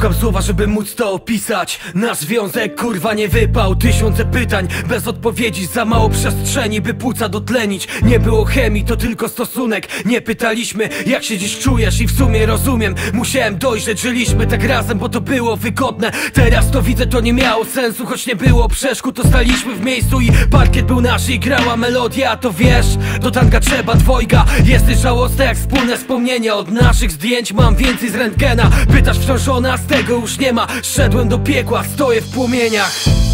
Szukam słowa, żeby móc to opisać. Nasz związek kurwa nie wypał. Tysiące pytań, bez odpowiedzi. Za mało przestrzeni, by płuca dotlenić. Nie było chemii, to tylko stosunek. Nie pytaliśmy, jak się dziś czujesz. I w sumie rozumiem, musiałem dojrzeć Żyliśmy tak razem, bo to było wygodne. Teraz to widzę, to nie miało sensu Choć nie było przeszkód, to staliśmy w miejscu I parkiet był nasz i grała melodia. To wiesz, do tanga trzeba dwojga. Jesteś żałosna jak wspólne wspomnienia Od naszych zdjęć. Mam więcej z rentgena. Pytasz wciąż o nas, tego już nie ma. Szedłem do piekła, stoję w płomieniach